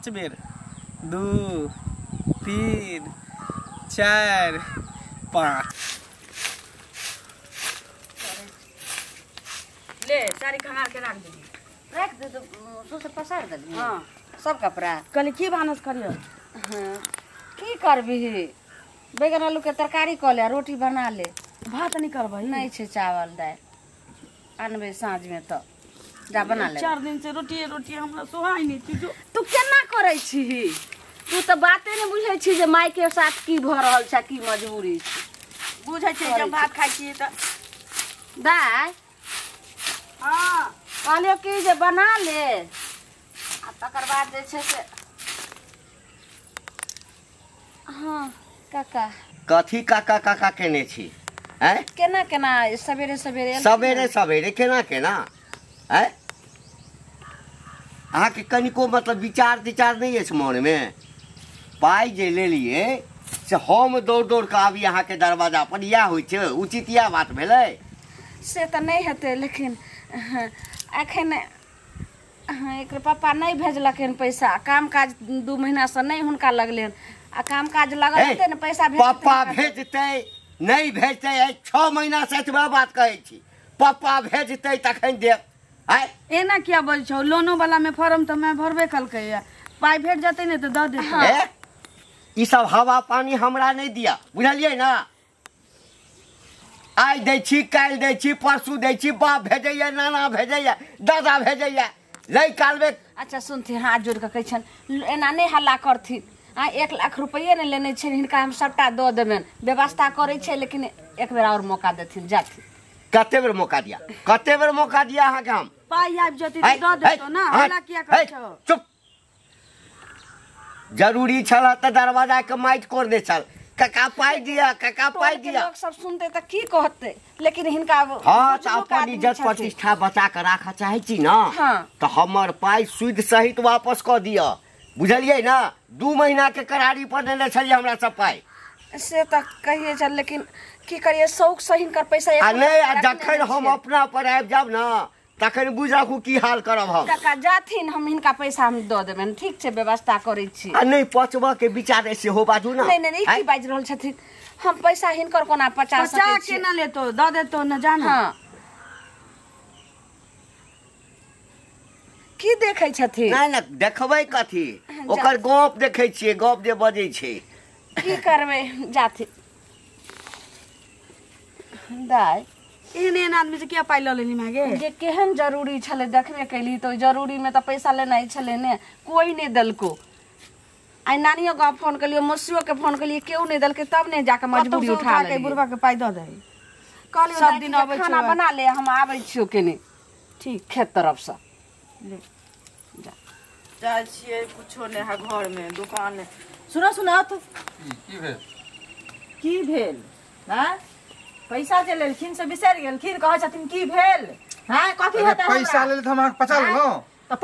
पाँच बेर दू तीन चार पाँच ले खंगार के रख दीजिए रख दे तो सो से पसार दे हाँ सब कपड़ा की भानस करियो हाँ की करबी बैगन आलू के तरकारी ले रोटी बना ले भात नहीं करबै नहीं छै चावल दालि अनबै साँझ में तऽ जा बना ले। चार दिन से रोटिए रोटी हमरा सोहाय नहीं जो तू केना करै छी? तू तऽ बाते नहि बुझै छी जे माय के साथ की भऽ रहल छै की मजबूरी छै। बुझै छै जब भात खाइ छियै तऽ। दाय हाँ। कहलियो कि जे बना ले। आ तकर बाद जे छै से हाँ काका। कथी काका काका केने छी? हैं? केना केना सवेरे सवेरे सवेरे सवेरे केना केना? हैं? अहाँके कनिको मतलब विचार तिचार नहीं अछि मोनमे। पाइ जे लेलियै से हम दौड़ दौड़ कऽ आबी अहाँके दरवाज़ा पर इएह होइ छै। उचित इएह बात भेलै। से तऽ नहि हेतै लेकिन हाँ, एखन हाँ, एकर पापा नहि भेजलखिन पैसा। काम काज दू महीनासँ नहि हुनका लगलै। आ काम काज लगल हेतै ने पैसा भेजतै पप्पा ने। भेजतै नहि भेजतै छओ महीना से एतबा बात कहै छी। पप्पा भेजतै तखन देब। आइ एना किया बोल छौ? लोनो वाला में फॉर्म तो मैं भरबे कल या। पाइ भेट जेतै ने तऽ दऽ देतै। ए, ई सब हवा पानी हमरा नहीं दिया बुझलिए ना? आइ दै छी काल्हि दै छी परसू दै छी बाप भेजैया नाना भेजैया दादा भेजैया लय कालबे अच्छा सुनथिन हाथ जोड़ कऽ कहै छनि एना नहीं हल्ला करथिन। आ एक लाख रुपये ने लेने छै हिनका हम सबटा दऽ देबनि। व्यवस्था करै छै लेकिन एक बेर और मौका देथिन जाथिन कते बेर मौका दिया कते बेर मौका दिया अहाँके हम? पाइ आबि जेतै तऽ दऽ देतौ ना? हल्ला किया करै चुप। ज़रूरी छल दरवाज़ा के माइट कोर दे छल। कका पाइ दिया कका टोलके दिया लोक सब सुनते की कहतै? लेकिन हिनका हाँ अपन इज़्ज़त प्रतिष्ठा बचा कऽ राखऽ चाहै छी ने हाँ। हमर पाइ सुद सहित वापस कऽ दिअ। बुझलियै ने? दू महीना के करारी पर देने छलियै हमरा सब पाइ। से कहिए छल लेकिन की करिए शौक से हिनकर पैसा आ नहि जखन हम अपना पर आबि जाब ने तखन बुझ राखू की हाल करब हम? काका जाथिन हम हिनका पैसा हम दऽ देबनि। ठीक छै व्यवस्था करै छी। आ नहि पचबऽ के विचार सेहो बाजू ने। नहीं नहीं की बाजि रहल छथिन? हम पैसा हिनकर कोना पचा पचा सकै के छी? ना लेतो? दऽ देतो न जाना। हाँ। की देखै छथिन? नहि नहि देखबै कथी? ओकर गप देखै छियै गप जे बजै छै। की करबै? जाथिन। दाय एहन एहन आदमी से किया लऽ लेली मागे? जे केहन ज़रूरी छलै देखबे कैली तो ज़रूरी में तो पैसा लेनाइ छलै ने। कोई नहीं देलको। आई नानियो गाँव फ़ोन कलियो मौसियो के फ़ोन कलियो केओ नहीं देलकै तब ने जाके मजबूरी उठा लेलियै। बुढ़वा के पाइ दऽ दे कहलियो सब सब दिन अबै खाना बना ले हम आबै छियो केने। ठीक। खेत तरफ़ से जाइ छियै कुछो नहि है घर में दुकान में सुनो सुनो तू की भेल? की भेल? हैं? पैसा जे लेलखिन से बिसरि गेलखिन कहै छथिन की भेल हैं कथी हेतै पैसा? लेल तऽ हम अहाँके पचा? लेलहुँ तो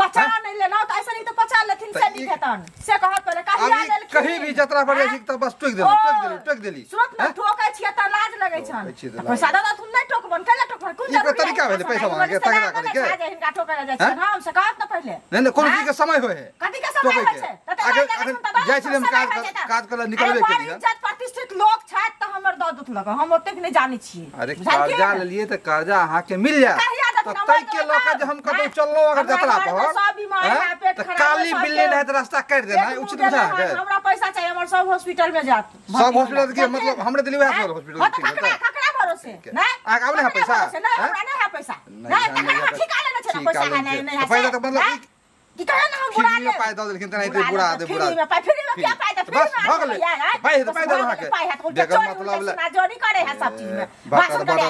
नहीं लेना तो ऐसा नहीं तो पचा लेथिन से तो नहीं ई- से कहत पहले कहीं आ अभी कहीं भी जतरा पर जाइ छी तऽ बस टोकि देली टोकि देली टोकि देली। सुनत ना हैं? ठोकै छियै त लाज लगै छन। पैसा दादा तुम नहीं ठोकबन कैला ठोकबन? कोन कोई तरीका भेलै पैसा मांगे, तगड़ा करके? हिनका ठोकै जाइ छै हैं? हम से कहत ना पहले। नहि नहि कोनो हैं? चीजके समय होइ है। कथी के समय के। छै। छन त जाइ छलियै हम काज कर- काज करऽ निकलबे केलियै। बड़ इज़्ज़त प्रतिष्ठित लोग छथि त हमर दऽ दुत लगा हम ओतेक नहि जानै छियै। अरे कर्जा ने? लेलियै तऽ कर्जा मिल जायत। कहिया देथिन? तऽ हमर ताहि के तो जे हम कतहु चललहुँ अगर जतरा पर। सब बीमारी है, हैं, खराब काली बिल्ली रहत रास्ता काटि देना उचित बुझा है, है हमरा पैसा चाहिए हमर सब हॉस्पिटल में जात। सब हॉस्पिटल के मतलब हमरे दिल्ली सब हॉस्पिटल हाँ, तो ठीक ककरा ककरा भरोसे। नहीं आगे आबे ना पैसा? नहीं हमरा नहीं है पैसा। नहीं, नहीं नहीं, नहीं है छै ना पैसा नहीं। नहीं तो है। पहले तो मतलब कि कहे हम बुरा फ्री पाइ दऽ देलखिन तऽ बुरा दे बुरा फ्री में पाइ फ्री में क्या पाइ दे बस में भऽ पाइ हेतै पाइ है तो उल्टा बेगर चोरी मतलब ले सीना चोरी करे है सब चीज़ में। बात बात बात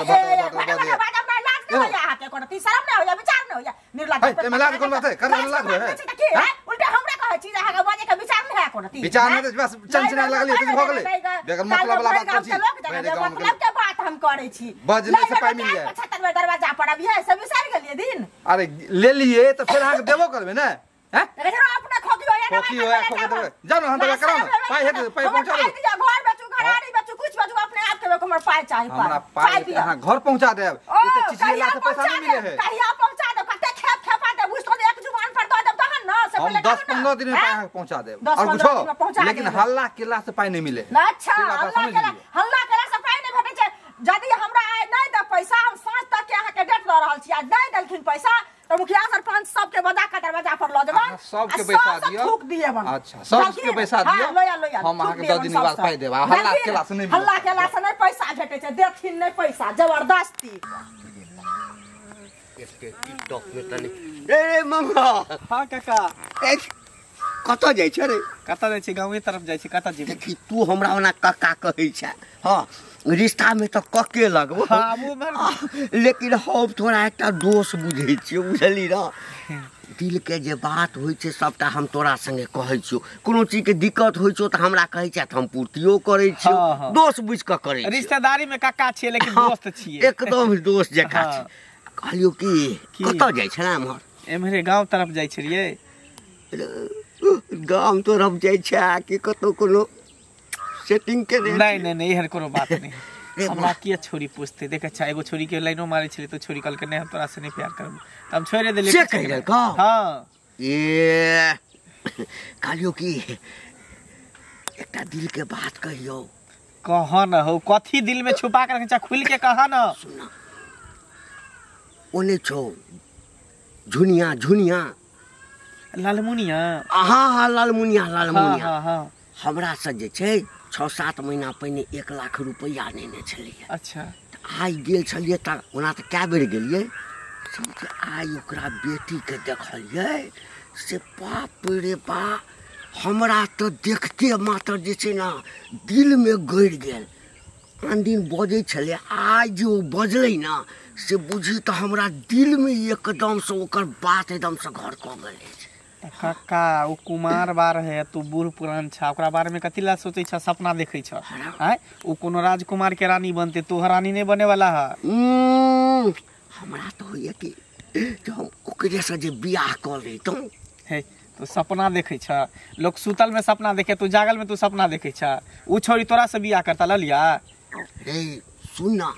बात नहीं हो जाए हाथे कोनो ती शरम नहीं हो जाए विचार नहीं हो जाए निर्लज है, एमे कोन बात है? करे में लाज है? की है उल्टा हमरा कहै छी जे बाजे के विचार नहीं है कोनो ती विचार हैं? तो बस चंचना लगली है, तो भऽ बेगर मतलब वाला बात कर छी। मतलब के बात हम करे छी बजने से पाइ मिल जाए। 75 दरवाज़ा पर अभी है सब बिसरि गेलिए दिन अरे ले लिए तऽ फेर अहाँके देबो करबै ने हैं लेकिन खोकी होया खोखी होया, खोखी देबै। जाउ हम कराउ ने। पाइ हेतै, पाइ पहुँचा घर बेचू घराड़ी बेचू कुछ बेचू अपने आप के हमर पाइ चाही पाइ दिअ। अहाँ घर पहुँचा देब। एते चिचिएला कहिया से पैसा नहीं मिले है। कहिया पहुँचा देब? कते खेप खेपा देब? बुझ तो एक ज़ुबान पर दऽ देब तहन न से पहले दस पंद्रह दिन में हैं? पाई अहाँके देब। और पहुँचा कुछो लेकिन हल्ला केला से पाई नहीं मिले। अच्छा हल्ला केला। हल्ला केला से पाइ नहि भेटै छै। यदि हमरा आइ नहि दे पैसा हम साँझ तक के अहाँके डेट दऽ रहल छी आ नहि देलखिन पैसा मुखिया सरपंच सबके बजा के दरवाज़ा पर लऽ जेबन सबके पैसा दियौ। थूक दिएबन अच्छा, सबके? पैसा हाँ, दियौ। लोया, लोया, हम अहाँके दिएबन दिन बाद सबसँ। पाइ हल्ला केला से नहि हल्ला केला से नहि पैसा भेटै छै। देथिन नहि पैसा ज़बरदस्ती। टिकटॉक में तनी ए मंगा हाँ काका। कतऽ जाइ छै रे? कतऽ जाइ छी? गाँवे तरफ़ जाइ छी। कतऽ जेबै? देखी तू हमरा ओना कक्का कहै छै हाँ। रिश्ता में तो कके लगबो। हाँ, लेकिन हम तोरा एकटा दोष बुझै छियौ बुझली ना? दिल के जे बात होइ छै सबटा हम तोरा संगे कहै छियौ। कोनो चीज़ के दिक्कत होइ छौ तऽ हमरा कहै छै हम पूर्तियो करै छियौ। हाँ, हाँ। दोष बुझि कऽ करै छियौ। रिश्तेदारी में काका छियै लेकिन हाँ, दोस्त छियै। एकदम दोस्त जकाँ हाँ। छै कहलियौ कि की? कतऽ जाइ एम्हर? एम्हरे गाँव तरफ़ जाइ छलियै। गाम तरफ़ जाइ छै कि कतौ कोनो सेटिंग के नहीं नहीं नहीं एहन कोनो बात नहीं। हमरा किया छोरी पूछते देख अच्छा एगो छोरी के लाइनो मारे छलै तो छोरी कहलकै नहीं हम तोरा से नहीं प्यार करबो। तऽ हम छोड़े देलियै। से कहि नहि। देलकौ? हाँ। ए कहलियो कि एकटा दिल के बात कहियो। कह न हो कथी दिल में छुपा कर रखे खुल के कहा न। सुन। ओने छौ झुनिया झुनिया। लालमुनिया। हाँ हाँ लालमुनिया हाँ लालमुनिया हाँ हाँ। हमरा से जे छै छओ सात महीना पहिने एक लाख रुपैआ नेने छलियै। अच्छा। आइ गेल छलियै तऽ ओना तऽ कए बेर गेलियै। से आइ ओकरा बेटीके देखलियै। से बाप रे बा हमरा तऽ देखते मात्र जे छै ने दिलमे गड़ि गेल। आन दिन बजै छलै आइ जे ओ बजलै ने से बुझी तऽ हमरा दिलमे एकदमसँ ओकर बात एकदमसँ घर कऽ गेल अछि। तऽ काका ओ कुमार बार है तू बूढ़ पुरान छा। ओकरा बारे में कथी ला सोचै छ सपना देखै छ आय ओ कोनो राजकुमार के रानी बनते तू रानी नहीं बने वाला है? हमरा तऽ होइए कि जे हम ओकरेसँ जे बियाह कऽ लैतहुँ। हे तू सपना देखै छ लोग सुतल में सपना देखे तू जागल में तू सपना देखे छ उ छोरी तोरा से बियाह करता ललिया रे सुन न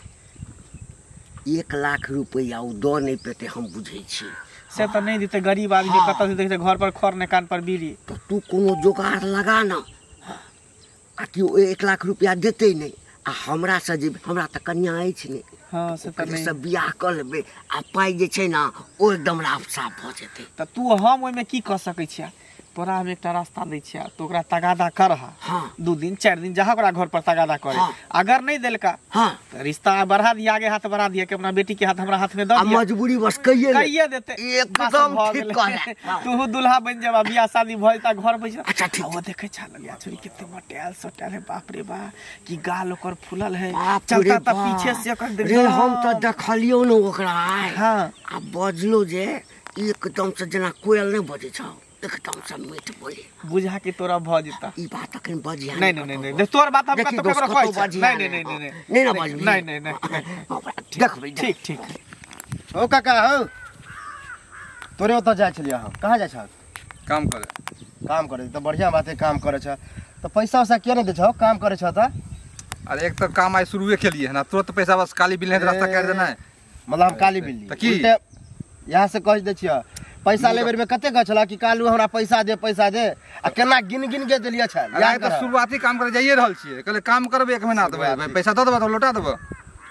एक लाख रुपया ओ दऽ नहि पेतै हम बुझै छी। से तो नहीं देते गरीब आदमी हाँ। कतऽ से देखै घर पर खर ने कान पर बीड़ी। तो तू को जोगाड़ लगा ना। आ कि एक लाख रुपया देते नहीं आ हमरासँ जे हमरा तऽ कन्या अछि नहीं हाँ से तऽ ओकरेसँ बियाह कऽ लेबै आ पाइ जे छै ने ओ एकदम राफ साफ़ भऽ जेतै। तऽ तू हम ओहिमे की कह सकै छियै? तोरा हम एकटा रास्ता दै छियै तो ओकरा तगादा कर हा। दू दिन चारि दिन जहाँ ओकरा घर पर तगादा करे। हाँ। अगर नहीं देलका हाँ। तऽ रिश्ता बढ़ा दिया आगे हाथ बढ़ा दिया कि अपना बेटी के हाथ हमरा हाथ में दिया। मजबूरी बस कहिए कहिए देते? एकदम बस ठीक। कहले हाँ। तू दुल्हा बन जाबा बियाह शादी भऽ जेता घर बैठ अच्छा, ठीक। वो देखे छा ललिया छोरी कितने मोटेल सोटेल है बाप रे बा कि गाल ओकर फूलल है। चलता त पीछे से ओकर रे हम तऽ देखलियौ ने ओकरा हाँ। आ बजलो जे एकदम से जेना कोयल नहि बजै छौ। एकदम से मीठ बोली। बुझा के तोरा भऽ जेता। ई बात अखन बजिया नहीं नहीं नहीं नहीं देख, तोर बात हम कतौ ककरो कहै छै। नहीं नहीं नहीं नहीं नहीं ना बजबी। नहीं नहीं नहीं देखबै ठीक ठीक। हो काका हो। तोरे ओतऽ जाइ छलियै हम कहाँ जाइ छ काम करे। काम करे तऽ बढ़िया बात है काम करे छ तऽ पैसा वैसा किया नहीं दै छौ काम करे छ तऽ? अरे एक तो काम आज शुरुए के लिए है ना तुरंत पैसा बस काली बिल है तो रास्ता कर देना है मतलब हम काली की? उल्टे यहाँ से कह दै छियै पैसा लेबे में कते कह छला कि कालू हमरा पैसा दे पैसा दे आ केना गिन गिन के देलिए छल यार तो शुरुआती काम करे जाइए रहल छियै। कहले काम करबे एक महीना देबे पैसा दे देबे तो लौटा देबे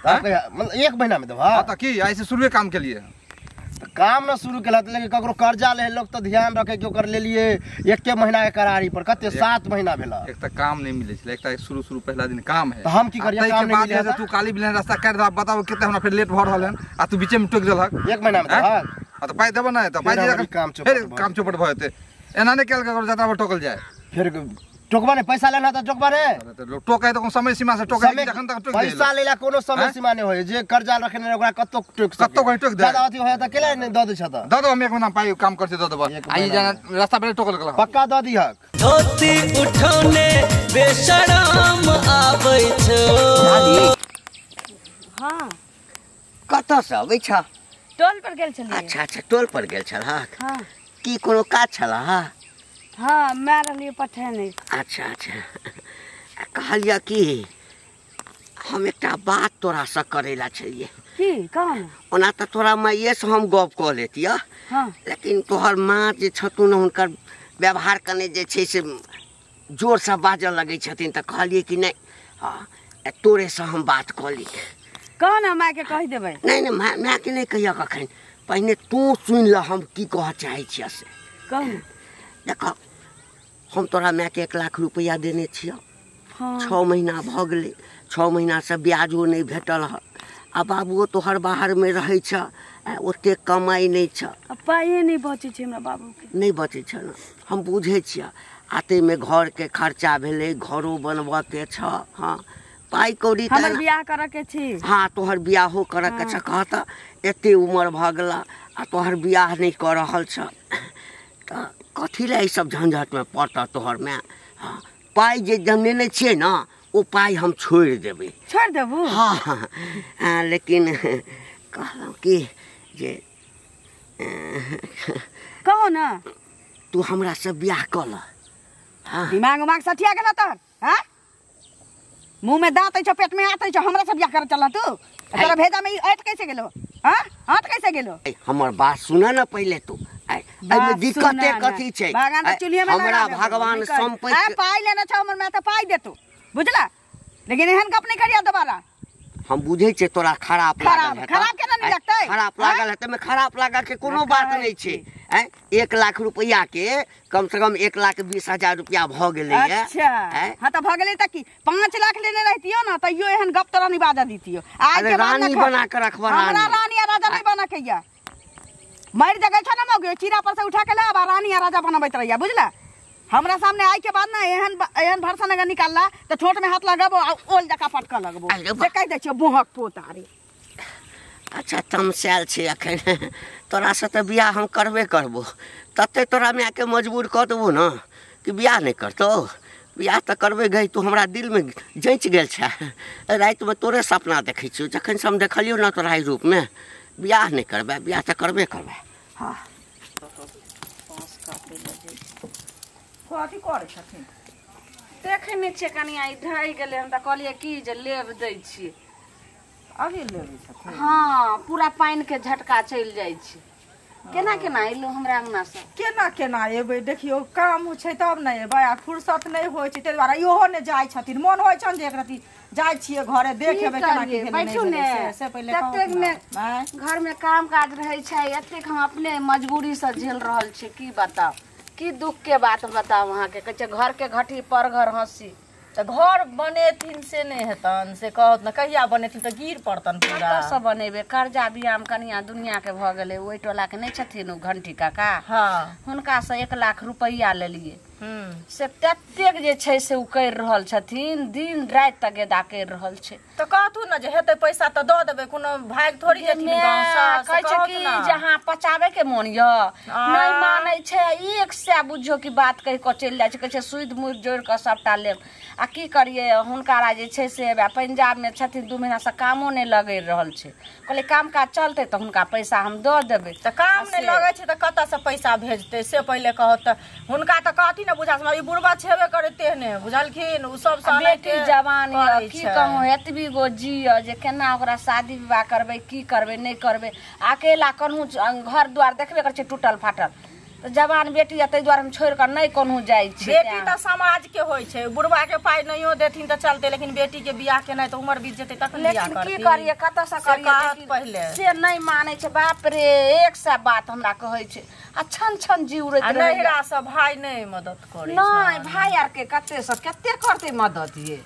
मतलब एक महीना में देबा हाँ त की ऐसे शुरुए काम के लिए काम न शुरू केला तऽ लेकिन ककरो कर्जा ले लोग तऽ ध्यान रखे कि ओकर लेलिए एके महीना के करारी पर कते सात महीना भेला एक तो काम नहीं मिले छलै एक तो शुरू शुरू पहला दिन काम है। तऽ हम की करियै काम नहीं मिले तू काली बिल रास्ता काटि दे बताओ कितना हमरा फिर लेट भऽ रहल है आ तू बीचे में टोक देलक। एक महीना में हैं? आ तो पाइ देबो ना तो पाइ फेर दिया हमर ई काम चौपट काम चौपट भऽ जेतै। एना नहि कयल ककरो जाता टोकल जाए फिर टोकबा ने पैसा लेना तऽ टोकबा तो लोग टोकै तो कोनो समय सीमा से टोकै समय- जखन तक टोक पैसा लेला कोनो समय सीमा नहीं होय जे कर्जा रखने ओकरा कतो टोक सके। कतौ कहीं टोक दे। ज़्यादा अथी होय तऽ केला नहीं दऽ दै छ तऽ। दऽ दो हम एक महीना पाइ काम करते दऽ देबो एक आ जाना रास्ता पहले टोकल गेल पक्का दऽ दिहक धोती उठौने बेशरम आबै छौ। हाँ। कतऽसँ अबै छ टोल पर गेल छलियै। अच्छा अच्छा टोल पर गेल छलहक। हाँ। की कोनो काज छलह? हाँ मैं रहलियै पठेने। अच्छा अच्छा। कहलियै कि हम एक बात तोरासँ करै ला की कौन ओना तऽ तोरा माइए से हम गप कऽ लेतिया। हाँ। लेकिन तोहर माँ जे छथुन हुनकर व्यवहार कने जे छै से जोरसँ बाजऽ लगै छथिन तऽ कहलियै कि नहि हाँ तोरेसँ हम बात कऽ ली। कौन हम मायके कहि देबै। नहि नहि माय मायके नहि कहिया कखन। पहिने तू सुनि लऽ हम की कहऽ चाहै छियै से। कौन देख हम तोरा मायके एक लाख रुपैआ देने छियौ। हाँ। छओ महीना भऽ गेलै। छओ महीनासँ ब्याजो नहि भेटल हँ। आ बाबुओ तोहर बाहरमे रहै छ आ ओतेक कमाइ नहि छ पाइए नहि बचै छै हमरा बाबूके। नहि बचै छ ने। हम बुझै छियै आ ताहिमे घरके खर्चा भेलै घरो बनबऽके छ हँ। पाइ कौड़ी हमर बियाह करऽके छी। हाँ तोहर बियाहो करऽके छ कह तऽ एते उमर भऽ गेला आ तोहर बियाह नहि कऽ रहल छ तऽ कथी लए ई सब झंझटमे पड़तऽ तोहर माय हाँ पाइ जे जमेने छियै ने ओ पाइ हम छोड़ि देबै। छोड़ देबू? हाँ हाँ लेकिन कहलहुँ कि जे कहो न। तू हमरा से बियाह कऽ लऽ दिमाग उमाग सठिया गेल तोहर हाँ? मुँह में दांत छौ पेट में आत छौ हमरा से बियाह कर चला तू? तोरा भेजा में ई अट कैसे गेलो? हाँ? हट कैसे गेलो? हमर बात सुन न पहिले तू। दिक्कते कथी छै? तऽ हमरा भगवान संपत्ति पाइ लेना छौ हमर मैं तो पाइ देतू। बुझला? लेकिन एहन गप नहीं करिया दोबारा। हम बुझै छियै तोरा खराब। लागल हेतौ। खराब केना नहि लगतै? खराब हाँ? लागल हेतै। में खराब लागल के कोनो हाँ, बात नहीं छै। ऐ, एक लाख रुपया के कम से कम एक लाख बीस हज़ार रुपया भऽ गेलै है अच्छा हाँ तो भगले तक की? पाँच लाख लेने रहतियो ना तैयो एहन गप तोरा नहीं बाजा दीतियो आज के रानी बना के हमरा रानी। रानी राजा नहीं बना के या मर जगह छ ना मौगे चीरा पर से उठा के ला रानी आ राजा बनबैत रहिया बुझला? हमरा सामने आई के बाद ना एहन एहन भरसा अगर निकालला तो ठोट में हाथ लगबो आ ओल जका पटका लगबो। से कह दे छियो बुहक पोतारी अच्छा तमसायल छै एखन तोरासँ तऽ बियाह हम करबे करबो। तते तोरा मायके मजबूर कऽ देबो ना कि बियाह नहीं करतौ। बियाह तऽ करबे गई तू हमरा दिलमे जँचि गेल छै। रातिमे तोरे सपना देखै छियौ जखन से हम देखलियौ ने तोरा एहि रूपमे बियाह नहि करबै बियाह तऽ करबे करबै। हाँ कथी करै छथिन देखे नहीं छियै कनिया ई ढाई गेले हम तऽ कहलिए की जे लेब दै छियै अभी लेबै छथिन हाँ पूरा पानि के झटका चलि जाइ छै केना केना एलौ हमरा अंगना से? केना केना एबै? देखियौ काम छै तब ने एबै आ फुर्सत नहि होइ छै ताहि दुआरे इहो ने जाइ छथिन। मोन होइ छनि जे एक रति जाइ छियै घरे देख एबै केना की बैठू ने। से- से पहिले ततेक कहू ने ने। घर में काम काज रहे छै एतेक हम अपने मजबूरी से झेल रहल छी की बताओ की दुख के बात बताओ अहाँ के कहै छै घर के घटी पर घर हँसी। घर बनेथिन से नहीं हेतन से कहत ने कहिया बनेथिन तो गिर पड़तन पूरा। कतऽ से बनेबे? कर्जा बियाम कनिया दुनिया के भ गेले ओइ टोला के नहीं छथिन घंटी काका। हाँ। हुनका से एक लाख रुपया लेलिए हूँ से ततेक जे छै से ओ करि रहल छथिन दिन राति तक गेदा करि रहल छै। तऽ कहथु ने जे हेतै पैसा तऽ दऽ देबै कोनो भाग थोड़ी जेथिन कहै छै कि ने। जहाँ पचाबे के मोन य नहीं मानै छै एक से बुझियो कि बात कहि कऽ चलि जाइ छै कहै छै सुध मुध जोड़ि कऽ सबटा लेब। आ की करियै हुनकारा जे छै से वएह पंजाब में छथिन दू महीना से कामो नहि लगि रहल छै। कहलियै काम काज चलते तऽ हुनका पैसा हम दऽ देबै। तऽ काम नहि से- लगै छै तऽ कतऽसँ पैसा भेजतै? से पहिले कहत हुनका तऽ कहती ने बुझा ई बुढ़बा छेबे करे तेहने बुझलखिन? उ सब बेटी जवान की। कहूँ एतबी गो जिय जे केना ओकरा शादी विवाह करबै की करबै नहि करबै। अकेला कहूँ घर दुआर देखबे करै छै टूटल फाटल जवान बेटी ताहि दुआरे हम छोड़ि कऽ नहि कहूँ जाइ छी बेटी तऽ समाज के होइ छै बुढ़बा के पाइ नहियो देथिन तऽ चलतै लेकिन बेटी के बियाह केनाइ तऽ उम्र बीत जेतै तखन बियाह की पहिले। से नहि मानै छै बाप रे एक सए बात हमरा कहै छै। आ छन छन जी उड़ैत नहिरा से भाय नहि मदद करै नहि भाई आर के कते से कते करते मदद ये?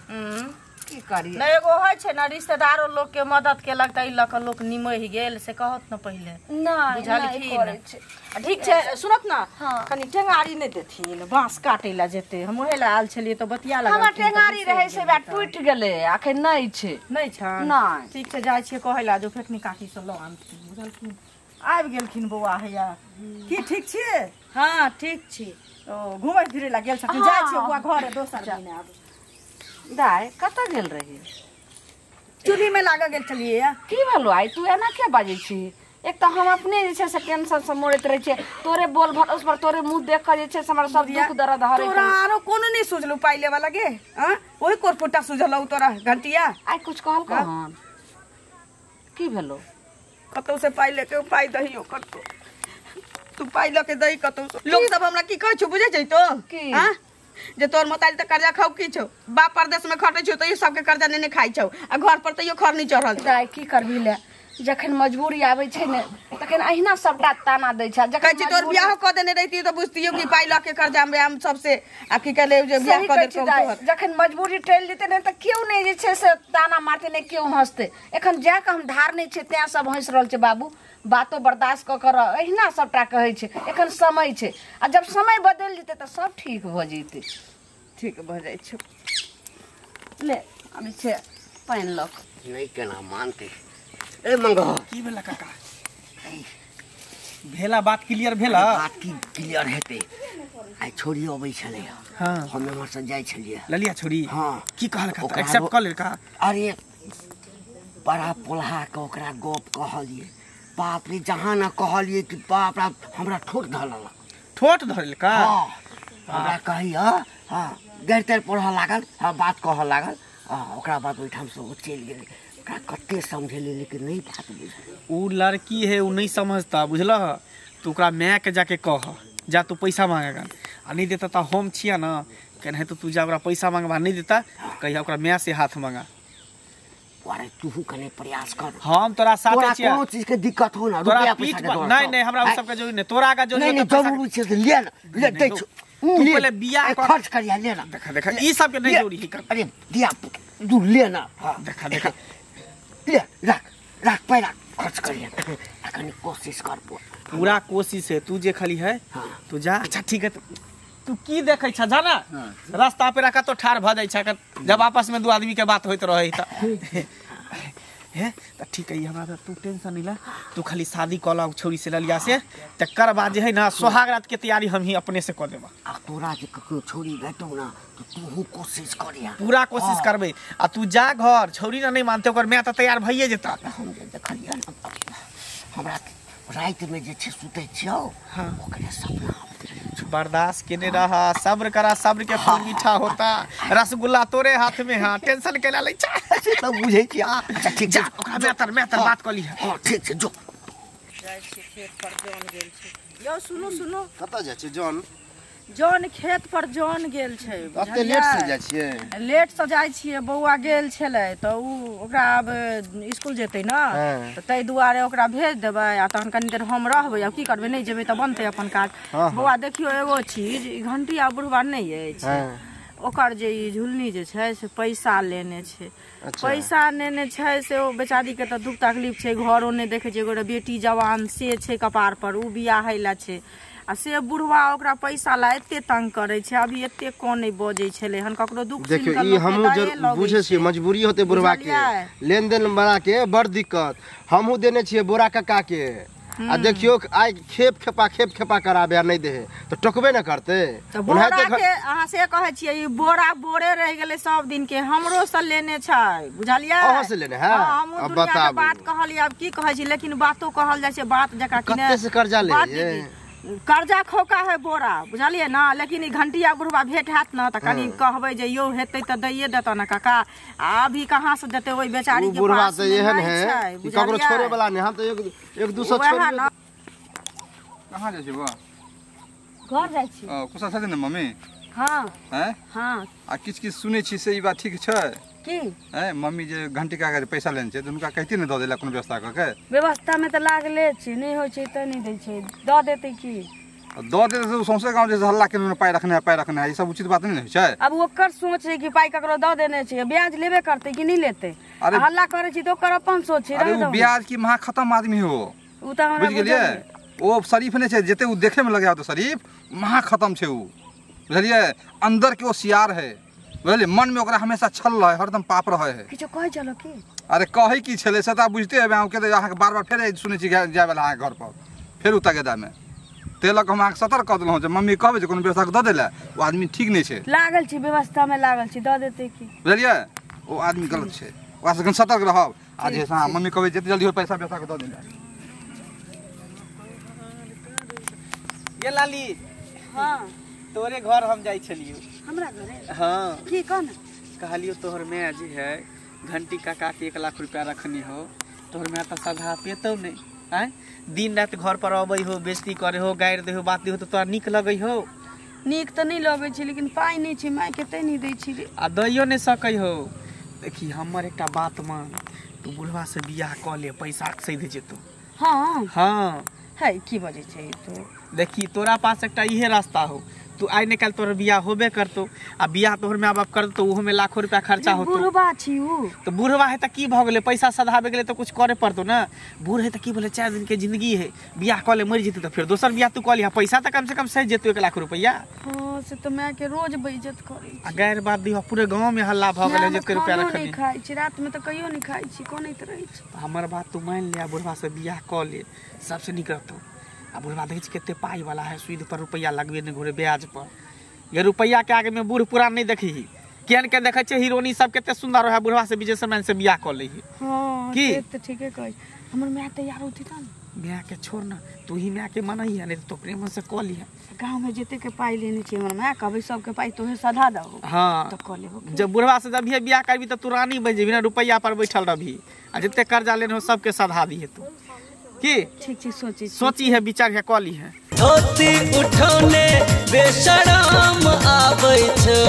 की एगो होइ छै ने रिश्तेदारो लोग के मदद केलक तऽ ई लोक निमहि गेल से कहत ने पहिले। नहीं छै। ठीक छै सुनत ने हाँ। कनी टेंगारी नहि देथिन बाँस काटै लए जेतै। हम ओहे लए आयल छलियै तऽ बतिया लगा हमर टेंगारी रहे से बा टूटि गेलै अखन नहि छै। नहि नहि। ठीक छै कहै लए जो फेकनी काकी से आनथिन बुझलखिन? आबि गेलखिन बौआ हैया। की ठीक छियै? हाँ ठीक छी। घुमै फिरै लए गेल छथिन। हाँ। जाइ छियै बौआ घरे दोसर दिन आब। दाय कतऽ गेल रही चूल्ही में लागऽ गेल छलियै या। की भेलो आइ? तू एना क्या बाजै छी? एक तऽ हम अपने जे छै से टेंशन से मरैत रहै छियै। तोरे बोल भरोस पर तोरे मुँह देख कर जे छै से हमरा सब दुख दर्द हरै तोरा आरो कोनो नहीं सोचलू पाइ लेवा लगे हाँ? ओही कोरपुट्टा सुझलौ तोरा घंटिया। आइ कुछ कहल कहन की भेलो? कतौ से पाइ लेके पाइ दही ओकर तो तू पाइ लेके दही कतौ लोग सब हमरा की कहै छौ बुझे जइतो की? जे तोर मोताली तो कर्जा खाऊ की छौ? बाप परदेश में खटे छौ, तैयो सबके कर्जा नेने खाई छौ। आ घर पर तैयो खर नहीं चढ़ल। की करबी ले? जखन मजबूरी आबै छै ने तखन अहिना सबटा ताना दै छै। जखन छी तोर बियाह क देने रहिती त बुझतियो कि पाइ लके कर्जा में हम सबसे आ की कहले जे बियाह सही क कहै दे छी दाय, जखन मजबूरी टैल जेतै ने तऽ केओ नहि जे छै से ताना मारतै नहि केओ हंसतै। एखन जा कऽ हम धार नहि छै तें सब हंसि रहल छै बाबू। बातो बर्दाश्त कऽ कर अहिना सबटा कहै छै एखन समय छै। आ जब समय बदलि जेतै तऽ सब ठीक भऽ जेतै। ठीक भ जाइ छौ। ले अभी छै पानि लऽ कऽ। नहीं केना मानते? ए मंगो। की भेला काका? भेला बात क्लियर भेला बात की क्लियर हेते। आइ छोरी अबै छलै। हाँ। हम एम्हर से जाइ छलियै। ललिया छोरी हाँ। की कहलका ओकरा एक्सेप्ट रो- कऽ लेलका? अरे बड़ा पोल्हा के ओकरा गप कहलिए बाप रे जहाँ न कहलिए कि बाप रे हमरा ठोट धलल ठोट धरलका हाँ। हमरा कही हाँ हाँ गैर तैर पढ़ऽ लागल हाँ बात कहऽ लागल। हाँ ओकरा बाद ओहिठाम से चलि गेलै। ओकरा कते समझेली लेकिन नहीं बात बुझल उ लड़की है उ नहीं समझता बुझल तू ओकरा माय के जाके कह जा तू पैसा मांगेगा। आ नहीं देता तो हम छिया ना। केनाहे तो तू जा ओकरा पैसा मांगबा। नहीं देता कहिया ओकरा माय से हाथ मांगा। अरे तू कने प्रयास कर। हम तोरा साथे छिया। कोनो चीज़ के दिक्कत हो ना तोरा पीठ पैसा के पर दौड़ नहीं नहीं हमरा उ? सबके ज़रूरी नहीं तोरा का ज़रूरी नहीं नहीं पैसा- ज़रूरी छै तऽ ले ले नहीं, दै छौ। तू ले। पहिले बियाह ए, कर। खर्च करिया ले ना। देखा देखा ई सबके नहीं ज़रूरी है। अरे दिया तू ले ना। देखा देखा ले रख रख पैरा खर्च कोशिश कर पो पूरा कोशिश है तू जे खाली है हाँ। तू जा। अच्छा ठीक है तू- तू की देखे छ जाना रास्ता पे रखा तो ठार भ जाई छ जब आपस में दो आदमी के बात होत रहे त। हे? त ठीक है हमारा त तू टेंशन नहीं ला। तू खाली शादी कऽ ला उ छोरी से ललिया से। तकर बाद है ना सोहाग रात के तैयारी हम ही अपने से कर देबा आ तोरा जे ककरो छोरी भेटौ ना तो तू कोशिश करिया पूरा कोशिश करबे। आ तू जा घर छोरी ना नहीं मानते ओकर मैं तो तैयार भइए जेता। हम जे देखलिया ना में जे छै सुतै छियौ हाँ ओकरे सपना छौ। बर्दाश्त केने रहा सब्र करा सब्र के फल मीठा होता। रसगुल्ला तोरे हाथ में हाँ टेंशन केला लै ले छ सब बुझै छी आ अच्छा ठीक जा ओकरा में तर में तर बात कर ली हाँ। ठीक छै जो। यो सुनो सुनो। कतऽ जाइ छी जॉन? जौन खेत पर जौन गेल छै कते लेट से जाइ छियै। लेट से जाइ छियै बौआ गेल छलै तऽ उ ओकरा अब स्कूल जेतै ने। तऽ ताहि दुआरे ओकरा भेज देबै आ तहन कनी देर हम रहबै आब की करबै नहि जेबै तऽ बनतै अपन काज। बौआ देखियौ एगो चीज़ ई घंटी आ बुढ़वा नहि अछि। हाँ। ओकर जे ई झुलनी जे छै से पैसा लेने छै। अच्छा। पैसा लेने छै से ओ बेचारी के तऽ दुख तकलीफ़ छै घरो नहि देखै छै एगो बेटी जवान से छै कपार पर उ बियाह ला छै। आ से बुढ़वा ओकरा पैसा ला एते तंग करे छै। अभी एते कोन नहि बजै छलै हन ककरो दुख सुनि देखियो ई हमहूँ बुझे छियै मजबूरी होते बुढ़वा के। बुझलियै? लेन देन बड़ा के बड़ दिक्कत। हमहूँ देने छियै बोरा कक्का के। आ देखियो आइ खेप खेपा खेप खेपा कराबे आ नहीं दे तो टोकबे न करते। बोरा के अहाँ से कहै छियै ई बोरा बोरे रह गेलै सब दिन के हमरो से लेने छै। बुझलियै? अहाँ से लेने है? अब दुनिया के बात कहलियै अब की कहै छी? लेकिन बातो कहल जाइ छै बात जकरा कि कते से कर्जा ले कर्जा खोका है बोरा बुझलियै ना? लेकिन ई घंटिया बुढ़वा भेंट हैत ना तऽ कनी कहबै जे यो हेतै तऽ दैये देता ना काका। आ अभी कहाँ से देतै ओहि बेचारी के बुढ़वा पास तो एहन है ककरो छोड़े वाला नहीं हम तो एक एक दूसरा छोड़ कहाँ जाइ छी घर जाइ छी कुशल छथिन ने मम्मी? हाँ। हैं? हाँ। आ किछु किछु सुनै छी से ई बात ठीक छै? की? हैं मम्मी जे घंटी का पैसा लेने छै तऽ हुनका कहिती ने दऽ देला कोनो व्यवस्था कऽ के? व्यवस्था में तऽ लागले छै नहि होइ छै तऽ नहि दै छै। दऽ देतै की? दऽ देते तऽ सौंसे गाँव जैसे हल्ला केने पाइ रखने है पाइ रखने है ई सब उचित बात नहीं होइ छै? अब ओकर सोच है कि पाइ ककरो दऽ देने छै ब्याज लेबे करतै कि नहि लेतै? अरे- हल्ला करै छी तऽ ओकर अपन सोच छै अरे ब्याज की महा खत्म आदमी हो? उ तऽ हमरा बुझ बुझल ओ शरीफ नहि छै जते उ देखे में लगे तो शरीफ महा खत्म छै उ। बुझलियै? अंदर के ओ सियार है। बुझलियै मन में ओकरा हमेशा छल रहे हरदम पाप रहे है। किछो कहै चलो की? अरे कहे की छलै से आब बुझते हेबै अहाँके तऽ अहाँके बार बार फेर सुनै छी जाय वाला अहाँके घर पर। फेर उता गेदामे। तेलक हम अहाँके सतर्क कऽ देलहुँ जे मम्मी कहबै जे कोनो व्यवस्था दऽ देले ओ आदमी ठीक नहि छै। लागल छी व्यवस्था में लागल छी दऽ देतै की? बुझलियै? ओ आदमी गलत छै। ओकरा से कनि सतर्क रहब। आ जे हाँ मम्मी कहबै जते जल्दी हो पैसा व्यवस्था कऽ दऽ देले। ये लाली। हाँ। तोरे घर हम जाइ छलियो। हमरा घरे? हाँ। की कह न कहलियो तोहर माय जे है घंटी काका के एक लाख रुपया रखनी हो। तोहर में तो सधा पेतौ नहीं आय? दिन रात घर पर अबै हो बेइज्जती करे हो गारि दे हो बात दे हो तो तोरा निक लगै हो। नीक तऽ नहि लगै छै लेकिन पाइ नहि छै माय कते नहि दै छी आ दैयो नहि सकै हो। देखी हमर एकटा बात मान तू बुढ़वा से बियाह कऽ ले पैसा सधि जेतौ। हँ। हाँ। है की बजै छै ई तो? देखी तोरा पास एकटा इहे रास्ता हो। तू आइ ने काल्हि तोहर बियाह होबे करतौ। आ बियाह तोहर माय बाप करतौ ओहो में लाखो रुपया खर्चा होतौ। बुढ़बा छी तो बुढ़वा है तो की भऽ गेलै? पैसा सधाबे गेलै तो कुछ करे पड़तौ ना। बूढ़ है तो की बोले चारि दिन के ज़िंदगी है। बियाह कऽ ले मरि जेतै तो फिर दोसर बियाह तू कऽ लिहा। पैसा तो कम से कम सहि जेतौ एक लाख रुपैया हाँ से तऽ माय के रोज बेइज्जत करै आ गैर बात दी पूरे गाँव में हल्ला भऽ गेलै जते रुपया रखनी नहि खाइ छी रातमे तऽ कहियो नहि खाइ छी कनैत रहै छी। हमर बात तू मान लिया बुढ़वा से बियाह कऽ ले सबसे नीक रहतौ। आ बुढ़वा देखै छी कते पाइ वाला है सूद पर रुपैया लगबे नहि घोरे ब्याज पर। ये रुपैया के आगे में बूढ़ पुरान नहीं देखी केहन के देखै छै हीरोनी सब कते सुंदर रहे बुढ़वा से विजय समान से बियाह कऽ लै हाँ। की? तऽ ठीके कहै हमर माय तैयार होती था ने। माय के छोड़ ना तू ही माय के मनई है नहीं तो प्रेम से कऽ लिहा गाँवमे जते के पाई लेने छी हमर माय कहबै सबके पाइ तोहे सधा दहो। हाँ तऽ कऽ लेबो जब बुढ़वा से जब बियाह करबी तो तू रानी बन जेबी ना रुपैया पर बैठल रहबी। आ जते कर्जा लेने हो सबके सधा दिहे तू। की ठीक ठीक सोची छी। सोची है विचार है कली है। धोती उठौने बेशरम आबै छौ।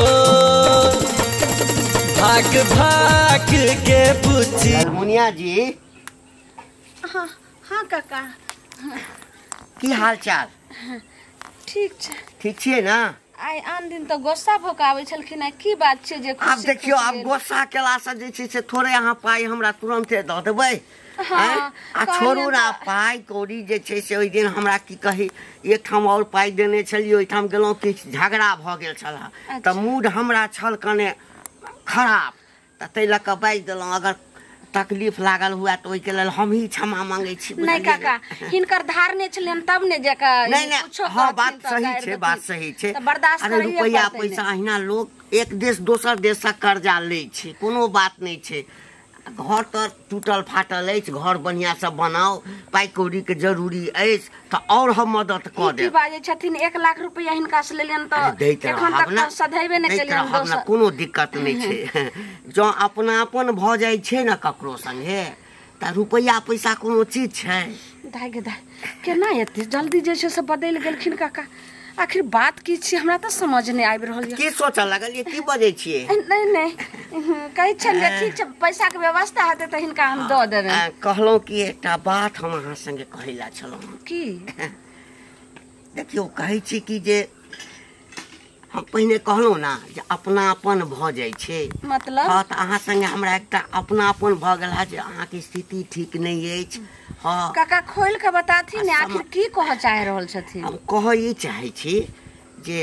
भाग भाग के बुझी मुनिया जी हाँ हाँ काका। की हाल चाल ठीक छै। ठीक छियै ना? आइ आन दिन तऽ गोस्सा भोकाबै छलखिन हैं की बात छै जे आब खुशी देखियौ खुशी आब गेल? गोस्सा केलासँ जे छै से थोड़े अहाँ पाइ हमरा तुरन्ते दऽ देबै? आ कहलियै छोड़ू ना तऽ- पाइ कौड़ी जे छै से ओहि दिन हमरा की कही एकठाम आओर पाइ देने छलियै ओहिठाम गेलहुँ किछु झगड़ा भऽ गेल छलए तऽ मूड हमरा छल कने खराब तऽ ताहि लऽ कऽ बाजि देलहुँ अगर तकलीफ़ लागल हुए तऽ ओहिके लेल हम ही क्षमा मांगे छी नहि काका ने? हिनकर धार नहि छलनि तब ने जकर नहीं नहीं हाँ बात सही छै। बात सही छै बर्दाश्त अरे रुपैया ने। पैसा अहिना लोग एक देश दोसर देशसँ कर्जा लै छै कोनो बात नहि छै घर तऽ टूटल फाटल अछि घर बनाओ पाइ कौड़ीके ज़रूरी अछि तऽ आओर हम मदद कऽ ई की देब। बाजै छथिन एक लाख रुपया हिनका से लेलियन तऽ एखन तक तऽ सधैबे नहि केलियन कोनो दिक्कत नहि छै। जँ अपनापन भऽ जाइ छै ने ककरो संगे तऽ रुपैया पैसा कोनो चीज़ छै। दाइ गे दाइ केना एते? जल्दी जे छै से बदलि गेलखिन काका। आखिर बात की छी हमरा तऽ समझ नहि आबि रहल की सोचऽ लगलियै की बजै छियै? नहि नहि। कहै छलियै ठीक छै पैसाके व्यवस्था हेतै तऽ हिनका हम दऽ देबै। आ, कहलहुँ कि एकटा बात हम अहाँ संगे कहै लए छलहुँ। की? देखियौ कहै छी कि जे हम पहिने कहलहुँ ने जे अपनापन भऽ जाइ छै। मतलब? हँ तऽ अहाँ संगे हमरा एकटा अपनापन भऽ गेल है जे अहाँके स्थिति ठीक नहि अछि। हँ। काका खोलि के बताथिन ने आखिर की कहऽ चाहि रहल छथिन? हम कहऽ ई चाहै छी जे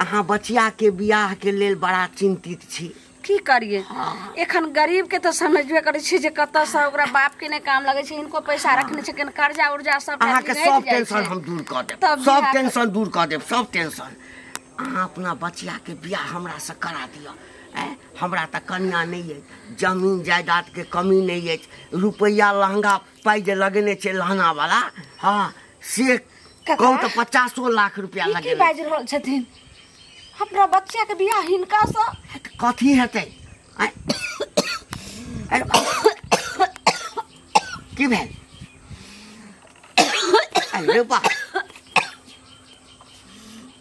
अहाँ बचियाके बियाहके लेल बड़ा चिंतित छी। की करिए? हाँ। एखन गरीब के तो समझबे करे छी जे कतऽ से ओकरा बाप के नहीं काम लगे छै हिनको पैसा रखने छै केन कर्जा उर्जा सब अहाँके सब टेंशन हम दूर कर देब। सब बियाह- टेंशन दूर कऽ देब सब टेंशन अहाँ अपना बचियाके बियाह हमरासँ करा दिअ। आँय हमरा तऽ कन्या नहि अछि। ज़मीन जायदादके कमी नहि अछि। रुपैआ लहंगा पाइ जे लगेने छै लहंगावला हाँ से कहू तऽ पचासो लाख रुपया की लगेने बाजि रहल छथिन? हमरा बच्चा के बियाह कथी हेतै? की भेल? अरे बा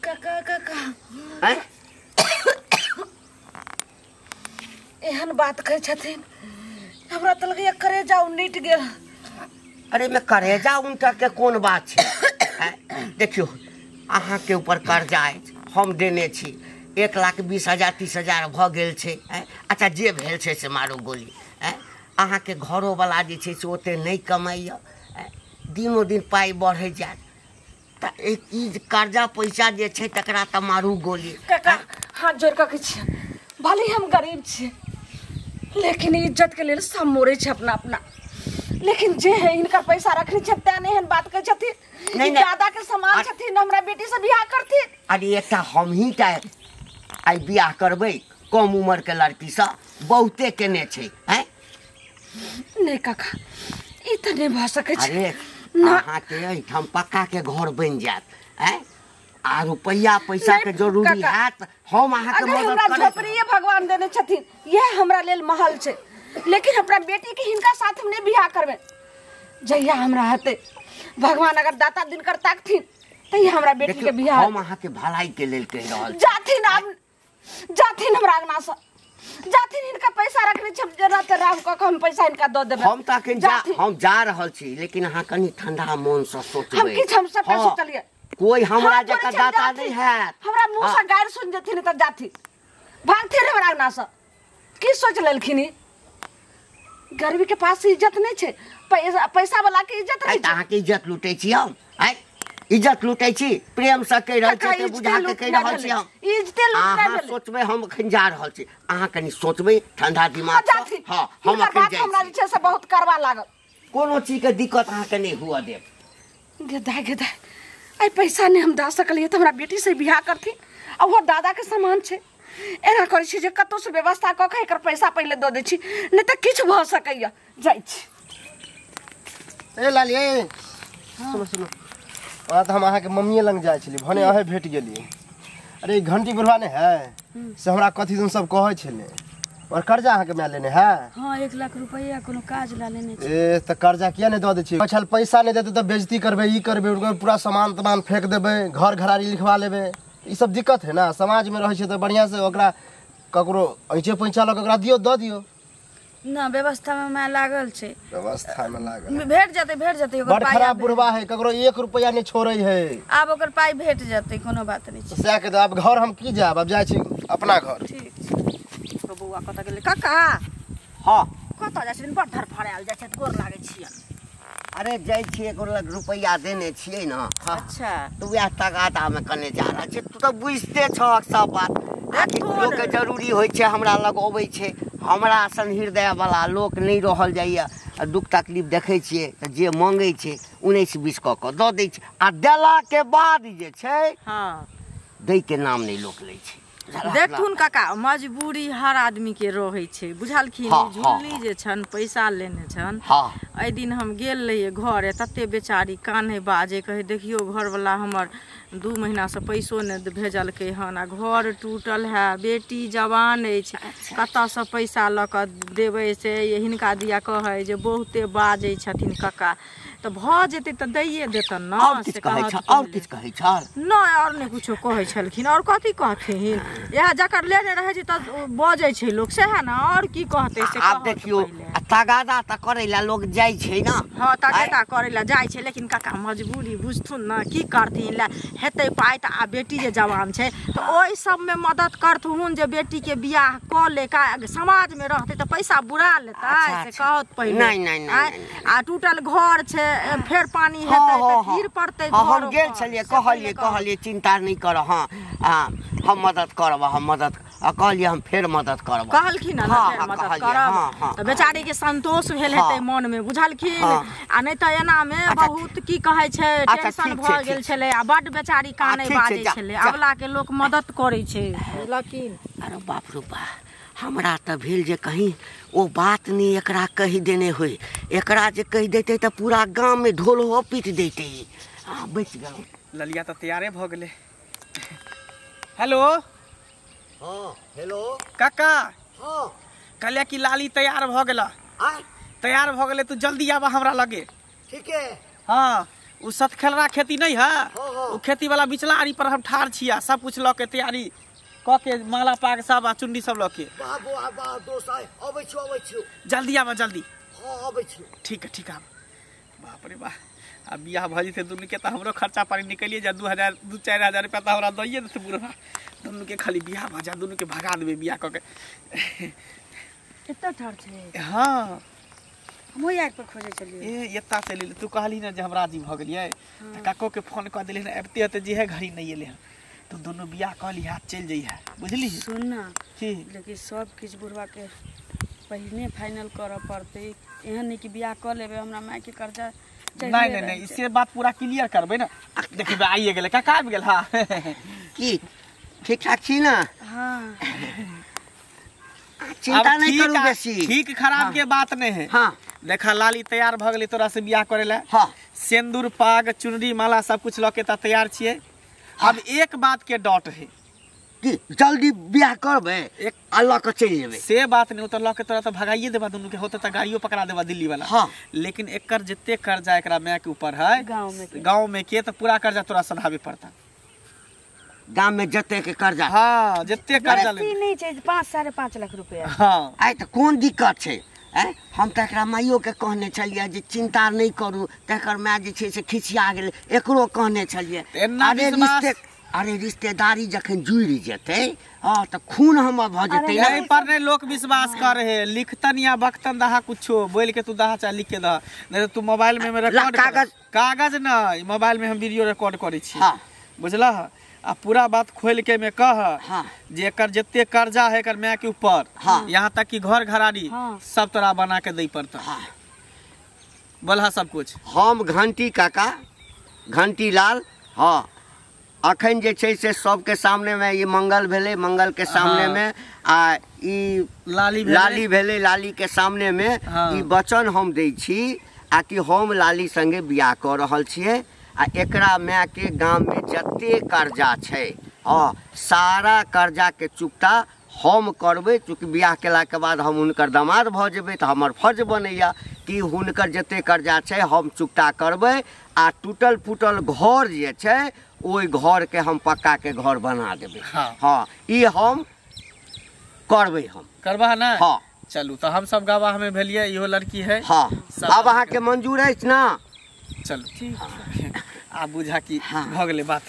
काका काका? एहन बात कहै छथिन हमरा तऽ लगैया करे जाउ निट गेल अरे में करेजा उनका के कोन बात छै आँय? देखियौ अहाँके ऊपर कर्जा अछि हम देने छी एक लाख बीस हज़ार तीस हज़ार भऽ गेल छै अच्छा जे भेल छै से मारू गोली? अहाँके घरोवला जे छै से ओते नहि कमाइए? दिनो दिन पाइ बढ़ै जायत तऽ ई कर्जा पैसा जे छै तकरा तऽ मारू गोली काका हाथ जोड़ कऽ कहै छियै भले ही हम गरीब छियै लेकिन इज़्ज़त के लिए सब मोड़े छै अपना अपना। लेकिन जे है इनका पैसा रखने छै तें नहीं एहन बात कहै छथिन। नहीं। दादा के समान छथिन हमरा बेटी से बियाह करथिन। अरे एकटा हमही टा आइ बियाह करबै कम उम्रके लड़कीसँ बहुते केने छै आँय नहीं काका ई तऽ नहीं भऽ सकै छै। अरे ना। अहाँके एहिठाम पक्का के घर बन जायत आँय आ रुपैया पैसा के ज़रूरी। हैत हम अहाँके अगर मदद हमरा करब झोपड़िए भगवान देने छथिन। यह हमरा लेल महल छै। लेकिन अपना बेटी के हिनका साथ हम नहीं बियाह करबे। जहिया हमरा हते। भगवान अगर दाता दिन कर ताकथिन तहिया हमरा बेटी के बियाह हम अहाँके भलाई के लेल कहि रहल जाथिन आब। जाथिन हमरा अंगना से जाथिन हिनका पैसा रखने छै ज़रूरत राम कऽ के हम पैसा हिनका दऽ देबै। हम अखन जा हम जा रहल छी लेकिन अहाँ कनि ठंडा मन से सोचबै। हम किछु हम सबटा हाँ, सोचलियै। कोई हमरा हम जकाँ दाता नहीं हैत हमरा मुँह से हाँ। गारि सुन जेथिन तऽ जाथिन भागथिन हमरा अंगना से। की सोच लेलखिन? गरीबी के पास इज़्ज़त नहीं छै। पैसा पैसा वाला के इज़्ज़त नहीं छै। अहाँके इज़्ज़त लूटै छी हम? आइ इज़्ज़त लूटै छी? प्रेम से कहि रहल छी बुझा के कहि रहल छी हम। इज्जते लूटनाइ अहाँ भेलै। सोचबै हम एखन जा रहल छी। अहाँ कनि सोचबै ठंडा हाँ, दिमाग से। हाँ हम एखन बात हमरा जे छी। से बहुत करवा लागल। कोनो चीज़ के दिक्कत अहाँके नहि हुअ देब। गेदा गेदा आई पैसा नहीं हम दऽ सकलियै तऽ हमरा बेटी से बियाह करथिन, आ वो दादा के सामान छै। एना करै छी से व्यवस्था कऽ के एकर पैसा पहिले दऽ दै छी, नहि तऽ किछु भऽ सकैया जाइ छी। ए सुनो सुनो। वहाँ तऽ हम अहाँके मम्मिए लग छली भने अहे भेट गेली अरे घंटी बुढ़वा ने है, से हमरा कथी दिन सब कहै और कर्जा अहाँके माय लेने है? हाँ एक लाख रुपया कोनो काज ला लेने छी। ए तऽ कर्जा किया नहि दै छियै अच्छा पैसा नहि देतै तऽ बेइज्जती करबै ई करबै पूरा सामान तमान फेंक देबै घर घरारी लिखवा लेबै। ई सब दिक्कत है ना? समाजमे रहै छै तऽ बढ़िआँ से ओकरा ककरो ऐँचे पैँचा लऽ के ओकरा दियौ दऽ दियौ। ना व्यवस्था में मैं लागल छै। व्यवस्थामे लागल भेट जेतै भेट जेतै बड़ पाइ खराब बुढ़वा है ककरो एक रुपया नहि छोड़ै है। आब ओकर पाइ भेट जेतै कोनो बात नहीं छै। सएह के तऽ आब घर हम की जायब? आब जाइ छी अपना घर। ठीक छै तो बौआ कतऽ गेलै काका हाँ कतऽ जाइ छथिन बड़ धरफड़ायल जाइ छथि गोर लागै छियनि अरे जाइ छी एगो लग रुपैआ देने छियै ने अच्छा तऽ वएह तगादामे कने जा रहल छै तू तऽ बुझिते छह सब बात लोकके ज़रूरी होइ छै हमरा लग अबै छै हमरा सन हृदय वाला लोक नहि रहल जाइए दुख तकलीफ़ देखै छियै तऽ जे मांगै छै उन्नैस बीस कऽ कऽ दऽ दै छै आ देलाके बाद जे छै हाँ दैके नाम नहि लोक लै छै देखथुन काका मजबूरी हर आदमी के रहै छै। बुझलखिन हाँ, हाँ, झुल्ली जे छन पैसा लेने छन। हाँ। एहि दिन हम गेल रहियै घरे तते बेचारी कान्हे बाजे कहे देखियो घरवला हमर दू महीना से पैसो नहि भेजलकै हन आ घर टूटल है बेटी जवान अछि कतऽसँ पैसा लऽ कऽ देबै से? हिनका दिया कहै जे बहुते बाजै छथिन कक्का तऽ भऽ जेतै तऽ दैये देतन ने आओर से किछु कहै कहत छल आओर। किछु कहै छल नहि और नहीं कुछो कहै छलखिन और कथी कहथिन इएह जकर लेने रहे छै तऽ बजै छै लोग सएह ने और की कहतै से आब कहत देखियो तगादा तऽ करै लए लोक जाइ छै ने हाँ तकेता करे ला जाइ छै लेकिन काका मजबूरी बुझथुन न की करथिन ला हेतै पाइ तऽ आ बेटी जे जवान छै तऽ ओहि सबमे मदद करथुन जे बेटी के बियाह कऽ ले का समाज में रहतै तऽ पैसा बुरा लेतै अच्छा, से अच्छा। कहत पहिले नहीं? नहीं, नहीं। आ टूटल घर छै फेर पानी हाँ, हेतै हाँ, तऽ हाँ। गिर पड़तै हाँ, हम गेल छलियै कहलियै कहलियै चिंता नहीं करऽ हाँ। हाँ हम मदद करब हम मदद आ कहलियै हम फेर मदद करब। कहलखिन हन हाँ, फेर हाँ, मदद करब। हाँ, हाँ, तऽ बेचारी के संतोष भेल हाँ। हेतै मन में बुझलखिन? हाँ। आ नहीं तऽ एना में अच्छा, बहुत की कहै छै अच्छा, टेंशन ठीक छै, भऽ गेल छलै आ बड्ड बेचारी कानै बाजै छलै। अबला के लोक मदद करै छै। बुझलखिन अरे बाप रे बा हमरा तऽ भेल जे कहीं ओ बात नहीं एकरा कहि देने होय एकरा जे कहि देते तऽ पूरा गाँव में ढोल हो पीट देते। हाँ बच गेलहुँ। ललिया तो तैयारे भऽ गेलै। हेलो? हाँ हेलो? काका? हाँ। कि लाली तैयार गेल आय तैयार भऽ गेलै तू जल्दी आबा हमरा लगे। ठीक। है हाँ उ सतखेलरा खेती नहीं है हाँ, हाँ। खेती वाला बिचला आरी पर हम ठाढ़ छिया। सब कुछ के तैयारी कऽ के माला पाग सब आ चुन्नी सब लऽ के वाह वाह वाह दोस्त आय अबै छियौ अबै छियौ। जल्दी आबा जल्दी। हाँ अबै छियौ। ठीक है ठीक है बाप रे बाप आ बियाह भऽ जेतै दुनू के तऽ हमरो खर्चा पानी निकलिए जा दू हज़ार दू चारि हज़ार रुपया तऽ हमरा दैए देतै बुढ़वा दुनू के खाली बियाह भऽ जा दुनू के भगा देबै बियाह कऽ के। एतऽ ठार छै। हाँ। हमहूँ याद पर खोजे छलियै। ए एता से ले तू कहली ना जे हम राज़ी भऽ गेलियै तऽ काको के फ़ोन कऽ देली ना अबिते अबिते जेहे घड़ी नहीं एले तो दुनू बियाह कऽ ली हाथ चलि जइहे। बुझली सुन ना की? लेकिन सब किछु बुढ़वा के पहिने फाइनल करऽ पड़तै। एहन नहीं कि बियाह कऽ लेबै हमरा माय के कर्जा नहीं नहीं नहीं इससे बात पूरा क्लियर करबै ना। देखिए आइए गेलै काका आबि गेल हाँ। की ठीक ठाक छी ना? हाँ। चिंता नहीं करू बेसी। ठीक खराब के बात नहीं है। हाँ। देखा लाली तैयार भऽ गेलै तोरा से बियाह करे ला हाँ। सिंदूर पाग चुनरी माला सब कुछ के तऽ तैयार छियै। अब एक बात के डॉट है। कि जल्दी बियाह करबै एक- लऽ कऽ चलि से बात नहीं उतर के तोरा तो भगाइए देबा दुनू के होते तो गाड़ियों पकड़ा देबा दिल्ली वाला। हाँ। लेकिन एकर जिते कर्जा एकरा मैं के ऊपर है गाँव में के। गाँव में के तो पूरा कर्जा तोरा सधाबे पड़ता। गाम में जते के कर्जा। हाँ जिते कर्जा ले नहीं छै पाँच साढ़े पाँच लाख रुपया हाँ। आइ तऽ कोन दिक्कत छै? आँय हम तऽ एकरा माइयो के कहने छलियै जे चिंता नहि करू। तकर माय जे छै से खिसिया गेलै एकरो कहने छलियै। अरे रिश्ते अरे रिश्तेदारी जखन जुड़ि जेतै हाँ तऽ खून हमर भऽ जेतै ने। पर नहीं लोग विश्वास कर रहे लिखतन या बखतन दहा कुछो बोल के तू दहा चाहे लिख के दह। नहीं तो मोबाइल में रिकॉर्ड कागज- कागज़ नहीं मोबाइल में हम वीडियो रिकॉर्ड करे छी। हाँ। बुझला आ पूरा बात खोल के में कह हाँ जे जते कर्जा है एकर माय के ऊपर हाँ। यहाँ तक कि घर घराड़ी हाँ। सब तोरा बना के दै पड़ता हाँ बोलहा सब कुछ हम घंटी काका घंटी लाल हाँ अखन जे छै से सबके सामने में ई मंगल भेलै मंगल के सामने हाँ। में आ ई लाली भेलै। लाली भेलै लाली के सामने में हाँ। ई वचन हम दै छी आ कि हम लाली संगे बियाह कऽ रहल छियै आ एकरा माय के गाम में जते कर्जा छै हाँ सारा कर्जा के चुकता हम करबै। चूँकि बियाह केलाके बाद हम हुनकर दामाद भऽ जेबै तऽ हमर फ़र्ज़ बनैया कि हुनकर जते कर्जा छै हम चुकता करबै। आ टूटल फूटल घर जे छै ओहि घरके हम पक्का के घर बना देबै। हाँ। हाँ ई हम करबै हम। करबा ना? हाँ। चलू तो हम सब गवाह में भेलिए इहो लड़की है। हाँ। सब- अब अहाँके मंजूर अछि ने? चलू आ बुझा कि हाँ। भऽ गेलै बात।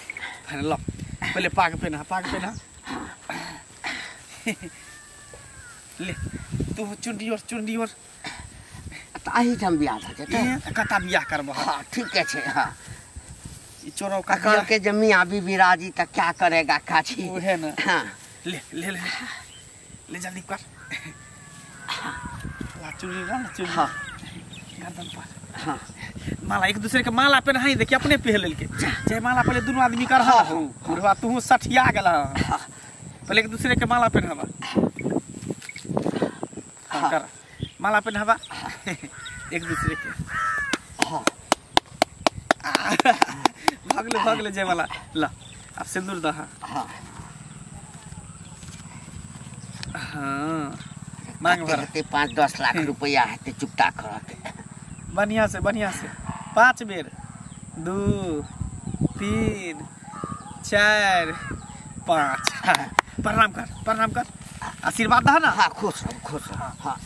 फाइनल लो पहिले पाग पेना पाग पेना ले तू चुंडी और चुंडी और तऽ एहिठाम बियाह भऽ जेतै। ए, कता बियाह करबह? हाँ ठीके छै हाँ। ई चोरौ का ककर के जे मियाँ बीबी राज़ी तऽ क्या करेगा काजी। उहे न। हाँ। ले ले ले ले। जल्दी कर। चुंडी ला ना चुंडी हाँ। गर्दन पर। हाँ। माला एक दूसरे के माला पहनाई देखिए अपने पहन लेल के चाहे माला पहले दोनों आदमी कर हा। हो बुढ़वा तू सठिया गेला। पहले एक दूसरे के माला पहनावा। हाँ कर। माला पहनावा। एक दूसरे के। हाँ। भगले भगले जय माला। ला अब सिंदूर दहा हाँ। हाँ। मांग भर। हेतै पाँच दस लाख रुपैआ हेतै चुकता करत बढ़िया से बढ़िया से। पाँच बेर। दू तीन चार पाँच। प्रणाम कर प्रणाम कर। आशीर्वाद दह ना हाँ खुश रहो खुश रहो। हाँ।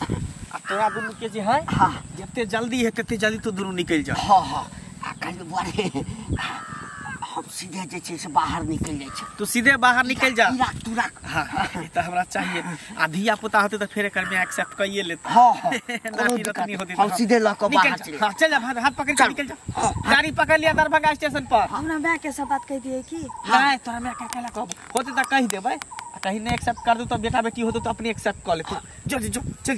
आ तोरा दुनू के जे है हाँ। जते जल्दी है तते जल्दी तू दुनू निकल जा। हाँ हाँ। आ कल बड़े हम सीधे जे छै से बाहर निकल जाइ छै। तू सीधे बाहर निकल जा। तू राख तू राख हाँ तो हमरा चाहिए आधी धिया पुता होते तो फिर एकर में एक्सेप्ट करिए लेते हाँ हाँ नहीं। होती हम तो सीधे ल को बाहर। चले हाँ चल हाथ हाथ पकड़ के। निकल जा गाड़ी पकड़ लिया दरभंगा स्टेशन पर हमरा मैं के सब बात कह दिए कि नहीं तोरा मैं क्या कहला कब होते तो कह देबे कहीं एक्सेप्ट कर दो तो बेटा बेटी हो तो एक्सेप्ट कर ले तू